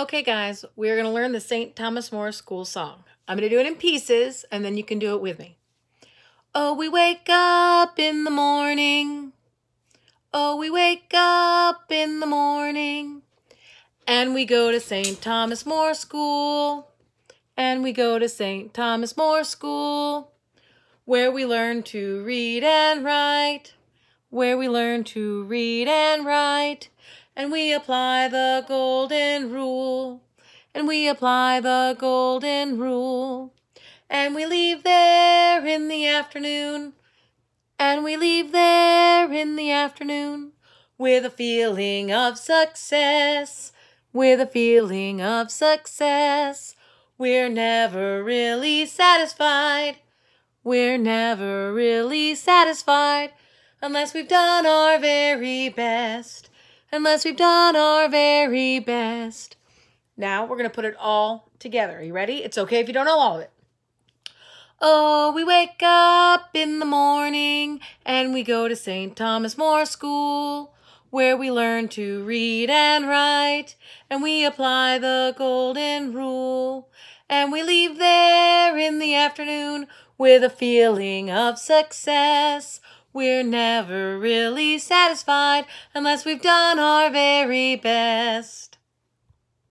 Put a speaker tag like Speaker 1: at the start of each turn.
Speaker 1: Okay, guys, we're going to learn the St. Thomas More School song. I'm going to do it in pieces, and then you can do it with me. Oh, we wake up in the morning. Oh, we wake up in the morning. And we go to St. Thomas More School. And we go to St. Thomas More School, where we learn to read and write. Where we learn to read and write and we apply the golden rule, and we apply the golden rule, and we leave there in the afternoon, and we leave there in the afternoon with a feeling of success, with a feeling of success. We're never really satisfied. We're never really satisfied unless we've done our very best unless we've done our very best. Now we're going to put it all together. Are you ready? It's okay if you don't know all of it. Oh, we wake up in the morning and we go to St. Thomas More School where we learn to read and write and we apply the golden rule and we leave there in the afternoon with a feeling of success. We're never really satisfied unless we've done our very best.